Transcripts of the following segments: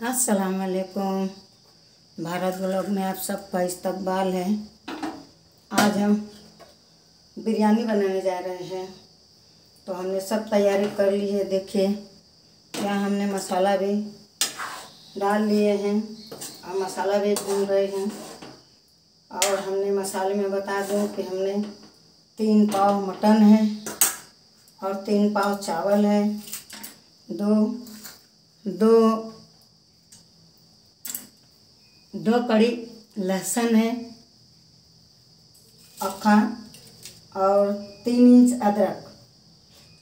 अस्सलाम वालेकुम भारत ब्लॉग में आप सबका इस्तकबाल है। आज हम बिरयानी बनाने जा रहे हैं। तो हमने सब तैयारी कर ली है, देखिए। क्या हमने मसाला भी डाल लिए हैं और मसाला भी भून रहे हैं। और हमने मसाले में बता दूँ कि हमने तीन पाव मटन है और तीन पाव चावल है। दो दो दो कड़ी लहसुन है अक्खा और तीन इंच अदरक,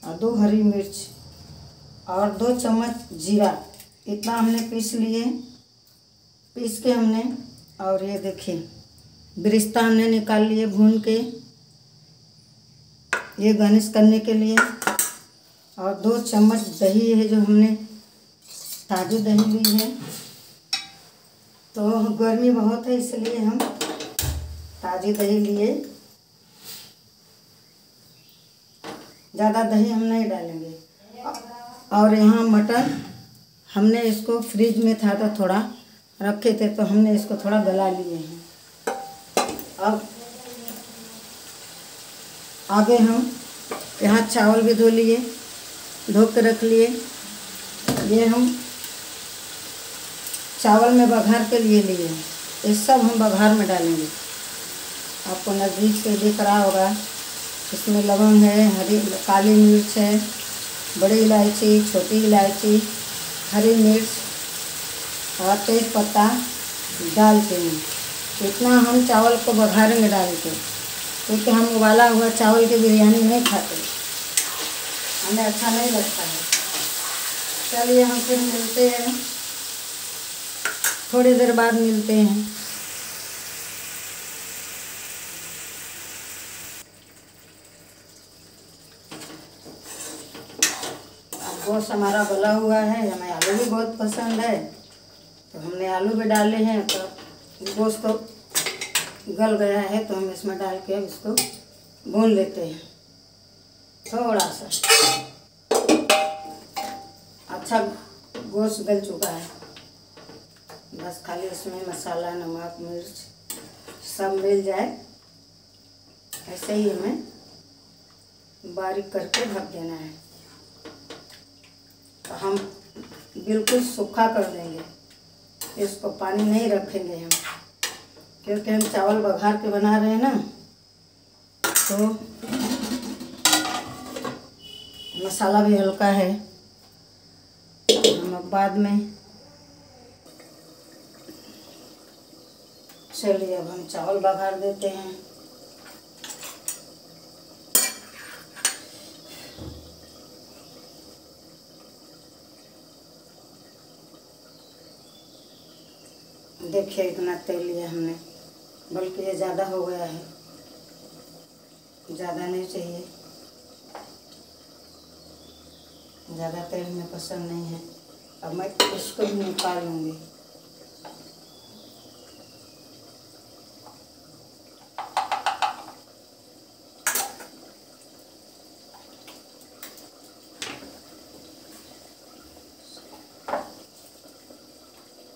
और दो हरी मिर्च, और दो चम्मच जीरा। इतना हमने पीस लिए, पीस के हमने, और ये देखिए बिरिस्ता हमने निकाल लिए भून के, ये गनिश करने के लिए, और दो चम्मच दही है जो हमने, ताज़ी दही ली है। तो गर्मी बहुत है, इसलिए हम ताज़ी दही लिए। ज़्यादा दही हम नहीं डालेंगे। और यहाँ मटन हमने इसको फ्रिज में था तो थोड़ा रखे थे तो हमने इसको थोड़ा गला लिए हैं। अब आगे हम यहाँ चावल भी धो लिए, धो के रख लिए। ये हम चावल में बघार के लिए लिए ये सब हम बघार में डालेंगे। आपको नज़दीक से दिख रहा होगा, इसमें लवंग है, हरी, काली मिर्च है, बड़ी इलायची, छोटी इलायची, हरी मिर्च और तेज पत्ता डालते हैं इतना हम चावल को बघारेंगे डाल के क्योंकि हम उबाला हुआ चावल की बिरयानी नहीं खाते। हमें अच्छा नहीं लगता है। चलिए हम फिर मिलते हैं। थोड़ी देर बाद मिलते हैं। गोश्त हमारा गला हुआ है, हमें आलू भी बहुत पसंद है। तो हमने आलू भी डाले हैं तो गोश्त तो गल गया है तो हम इसमें डाल के इसको भून लेते हैं। थोड़ा सा। अच्छा गोश्त गल चुका है। बस खाली उसमें मसाला, नमक, मिर्च सब मिल जाए। ऐसे ही हमें बारीक करके ढक देना है। तो हम बिल्कुल सूखा कर देंगे। इसको पानी नहीं रखेंगे हम, क्योंकि हम चावल बघार के बना रहे हैं ना। तो मसाला भी हल्का है। हम बाद में चलिए अब हम चावल बघार देते हैं। देखिए इतना तेल लिया हमने, बल्कि ये ज़्यादा हो गया है। ज़्यादा नहीं चाहिए। ज़्यादा तेल में पसंद नहीं है। अब मैं इसको भी निकाल लूँगी।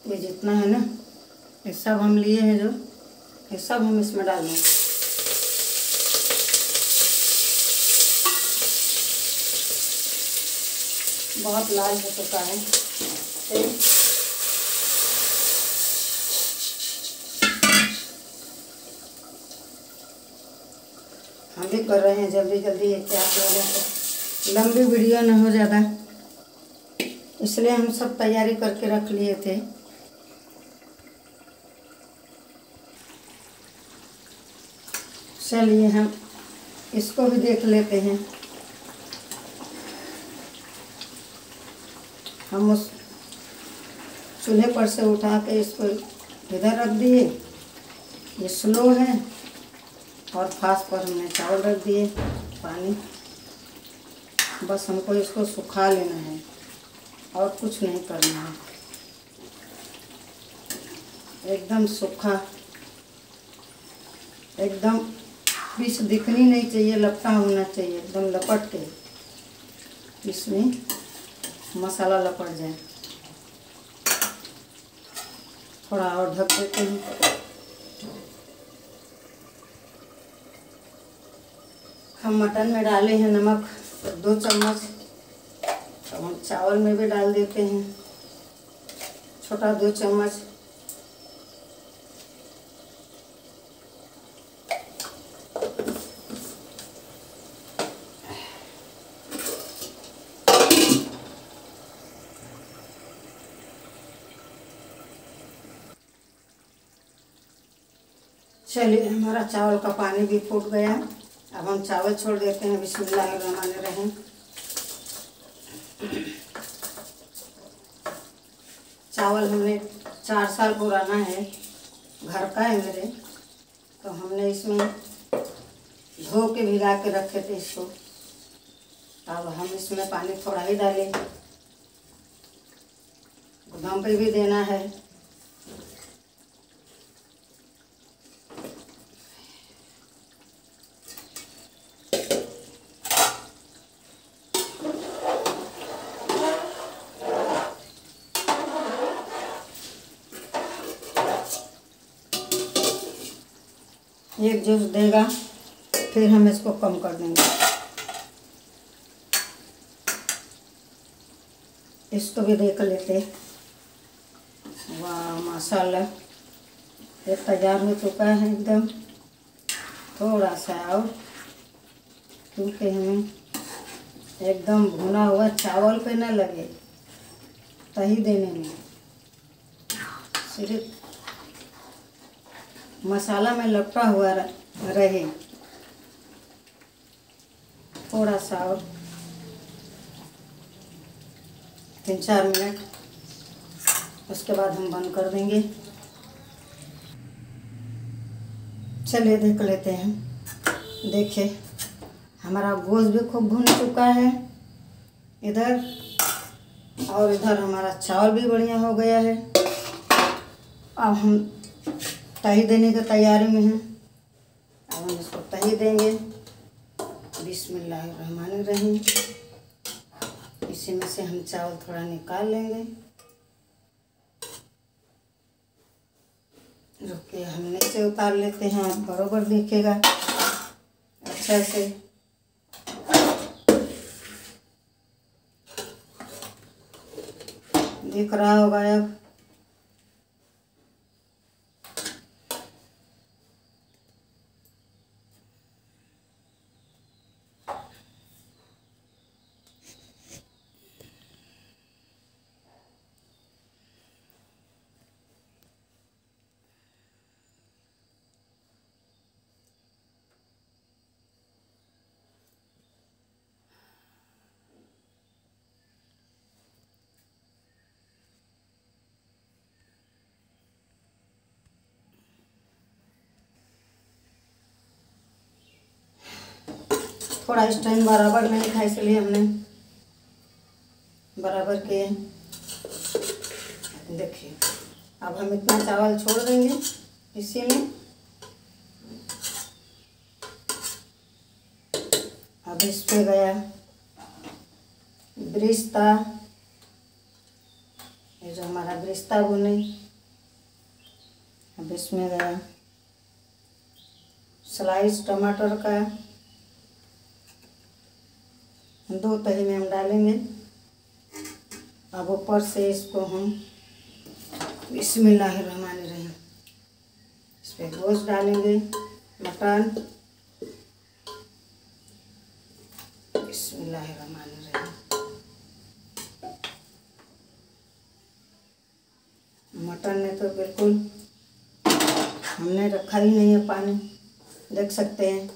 ये जितना है ना, ये सब हम लिए हैं जो, ये सब हम इसमें डालेंगे बहुत लाल हो चुका है। हम भी कर रहे हैं, जल्दी जल्दी ये क्या रहे हैं। लंबी वीडियो न हो ज़्यादा। इसलिए हम सब तैयारी करके रख लिए थे। चलिए हम इसको भी देख लेते हैं। हम उस चूल्हे पर से उठा के इसको इधर रख दिए। ये स्लो है और फास्ट पर हमने चावल रख दिए, पानी। बस हमको इसको सुखा लेना है और कुछ नहीं करना है। एकदम सूखा, एकदम पीस दिखनी नहीं चाहिए लपटा होना चाहिए, एकदम लपट के। इसमें मसाला लपट जाए। थोड़ा और ढक देते हैं। हम मटन में डाले हैं नमक, दो चम्मच। हम चावल में भी डाल देते हैं। छोटा दो चम्मच। चलिए, हमारा चावल का पानी भी फूट गया। अब हम चावल छोड़ देते हैं बिस्मिल्लाहिर्रहमानिर्रहीम चावल हमने चार साल पुराना है, घर का है मेरे। तो हमने इसमें धो के भिगा के रखे थे इसको। अब हम इसमें पानी थोड़ा ही डालें दम पे भी देना है। एक जूस देगा, फिर हम इसको कम कर देंगे। इसको भी देख लेते। वाह मसाला ये तैयार हो चुका है एकदम। थोड़ा सा और, क्योंकि हमें एकदम भुना हुआ चावल पे न लगे, तही देने में। सिर्फ़ मसाला में लपटा हुआ रहे। थोड़ा सा और। तीन चार मिनट। उसके बाद हम बंद कर देंगे। चलिए देख लेते हैं। देखिए, हमारा गोश्त भी खूब भुन चुका है। इधर और इधर हमारा चावल भी बढ़िया हो गया है। अब हम तही देने की तैयारी में है। अब हम इसको तही देंगे। बिस्मिल्लाहिर्रहमानिर्रहीम। इसी में से हम चावल थोड़ा निकाल लेंगे। रुकिए हम नीचे उतार लेते हैं, आप बरोबर दिखेगा अच्छा से। दिख रहा होगा अब। थोड़ा इस टाइम बराबर नहीं था इसलिए हमने बराबर के देखिए। अब हम इतना चावल छोड़ देंगे इसी में अब इस पे गया ब्रिस्ता। ये जो हमारा ब्रिस्ता बुने, अब इसमें गया स्लाइस टमाटर का। दो तही में हम डालेंगे। अब ऊपर से इसको हम बिस्मिल्लाहिर्रहमानिर्रहीम इस पर गोश्त डालेंगे, मटन। बिस्मिल्लाहिर्रहमानिर्रहीम मटन में तो बिल्कुल हमने रखा ही नहीं है पानी। देख सकते हैं?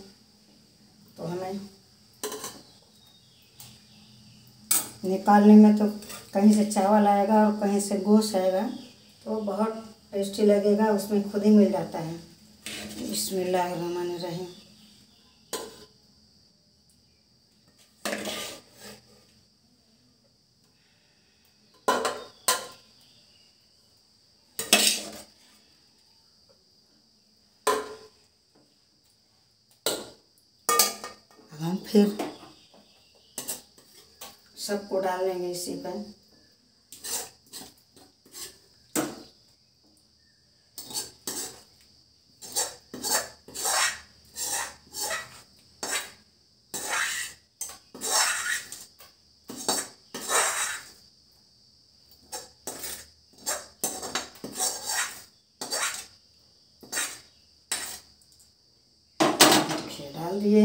तो हमें निकालने में तो कहीं से चावल आएगा और कहीं से गोश्त आएगा तो बहुत टेस्टी लगेगा, उसमें खुद ही मिल जाता है। बिस्मिल्लाहिर्रहमानिर्रहीम अब हम फिर सबको डाल लेंगे इसी पर दिए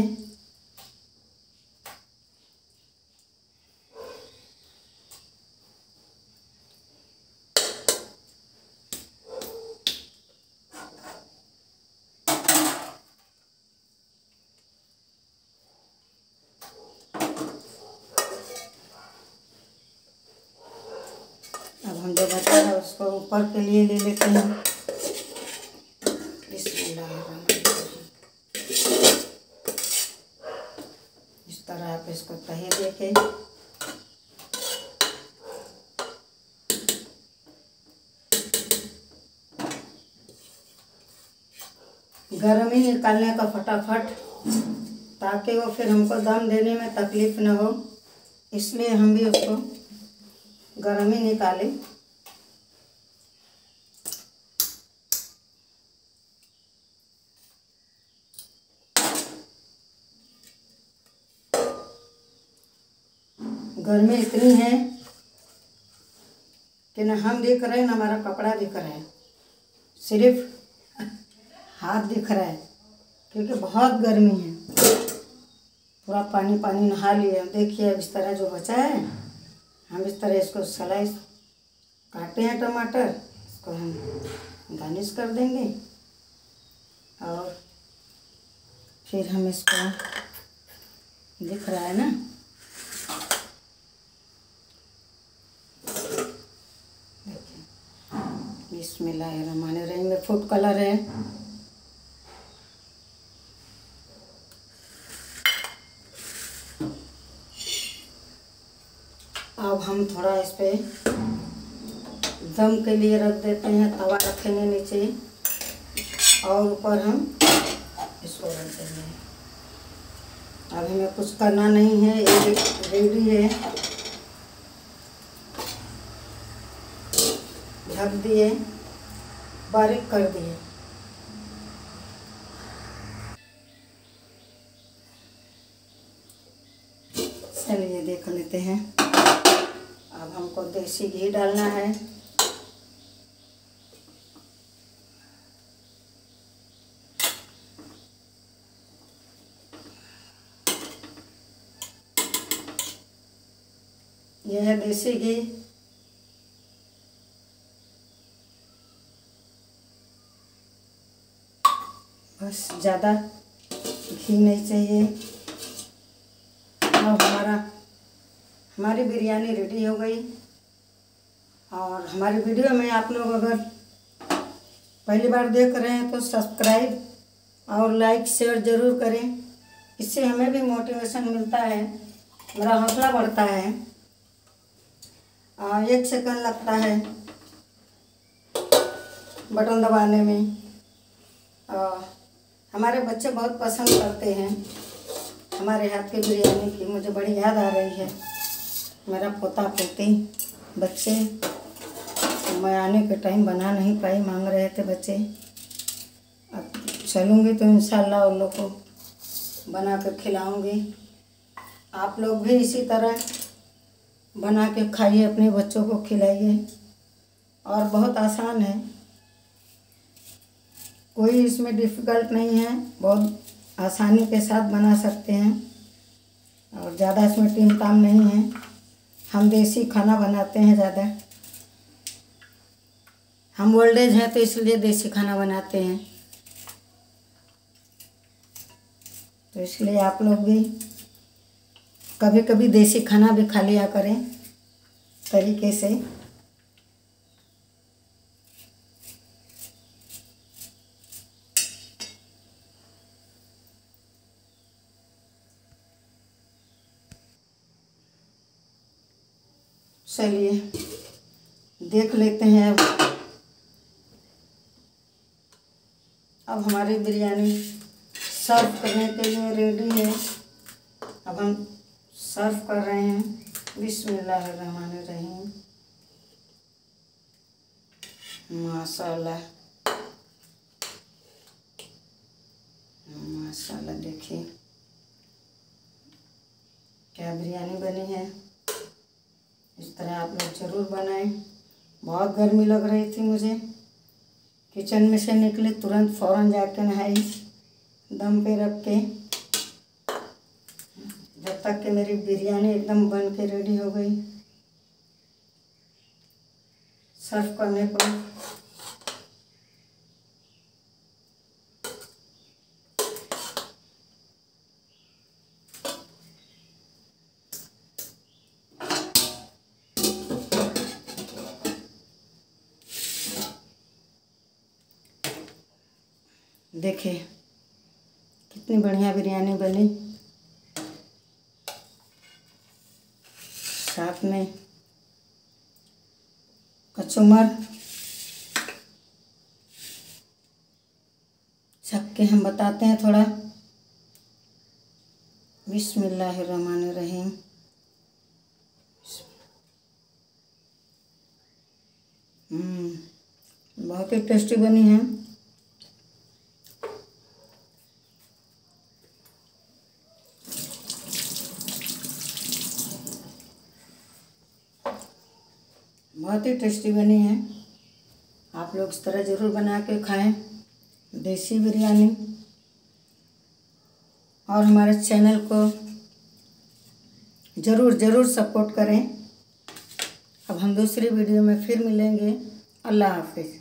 अब हम जो बचा है उसको ऊपर के लिए ले लेते हैं बिस्मिल्लाहिर्रहमानिर्रहीम। इस तरह आप इसको तहे देके गर्म ही निकालने का फटाफट, ताकि वो फिर हमको दम देने में तकलीफ़ न हो। इसलिए हम भी उसको गर्म ही निकाले। गर्मी इतनी है कि न हम दिख रहे हैं, न हमारा कपड़ा दिख रहा है। सिर्फ़ हाथ दिख रहा है, क्योंकि बहुत गर्मी है। पूरा पानी पानी नहा लिए देखिए अब इस तरह जो बचा है, हम इस तरह इसको स्लाइस काटे हैं टमाटर, इसको हम गार्निश कर देंगे। और फिर हम इसको दिख रहा है ना? इसमें बिस्मिल्लाहिर्रहमानिर्रहीम में फ़ूड कलर है अब हम थोड़ा इस पर दम के लिए रख देते हैं, तवा रखेंगे नीचे। और ऊपर हम इसको रख देंगे अब हमें कुछ करना नहीं है, ये रेडी है। ढक दिए, बारीक कर दिए। चलिए देख लेते हैं। अब हमको देसी घी डालना है। यह है देसी घी। बस ज़्यादा घी नहीं चाहिए अब हमारा हमारी बिरयानी रेडी हो गई। और हमारी वीडियो में आप लोग अगर पहली बार देख रहे हैं तो सब्सक्राइब और लाइक शेयर ज़रूर करें। इससे हमें भी मोटिवेशन मिलता है मेरा हौसला बढ़ता है। और एक सेकंड लगता है बटन दबाने में। और हमारे बच्चे बहुत पसंद करते हैं हमारे हाथ की बिरयानी की। मुझे बड़ी याद आ रही है। मेरा पोता पोती, बच्चे। मैं आने के टाइम बना नहीं पाई, मांग रहे थे बच्चे। अब चलूँगी तो इंशाल्लाह उन लोग को बना के खिलाऊँगी। आप लोग भी इसी तरह बना के खाइए, अपने बच्चों को खिलाइए। और बहुत आसान है। कोई इसमें डिफ़िकल्ट नहीं है, बहुत आसानी के साथ बना सकते हैं। और ज़्यादा इसमें टीम ताम नहीं है। हम देसी खाना बनाते हैं ज़्यादा। हम ओल्ड एज हैं तो इसलिए देसी खाना बनाते हैं। तो इसलिए आप लोग भी कभी कभी देसी खाना भी खा लिया करें, तरीके से। चलिए, देख लेते हैं अब। अब हमारी बिरयानी सर्व करने के लिए रेडी है। अब हम सर्व कर रहे हैं। बिस्मिल्लाहिर्रहमानिर्रहीम माशाल्लाह। माशाल्लाह, देखिए। क्या बिरयानी बनी है। इस तरह आप लोग ज़रूर बनाएँ। बहुत गर्मी लग रही थी मुझे। किचन में से निकले, तुरंत फ़ौरन जाके नहाई, दम पे रख के। जब तक कि मेरी बिरयानी एकदम बन के रेडी हो गई। सर्व करने को देखिए कितनी बढ़िया बिरयानी बनी। साथ में कचुमर छक के हम बताते हैं थोड़ा। बिस्मिल्लाहिर्रहमानिर्रहीम। हम्म बहुत ही टेस्टी बनी है बहुत ही टेस्टी बनी है। आप लोग इस तरह ज़रूर बना के खाएँ देसी बिरयानी। और हमारे चैनल को ज़रूर ज़रूर सपोर्ट करें। अब हम दूसरी वीडियो में फिर मिलेंगे। अल्लाह हाफिज़।